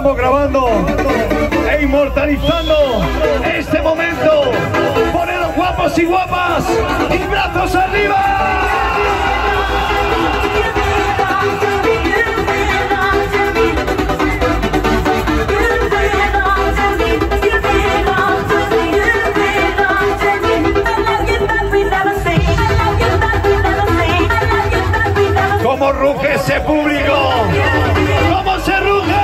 estamos grabando e inmortalizando este momento. Poneros guapos y guapas y brazos arriba. Como ruge ese público? ¿Cómo se ruge?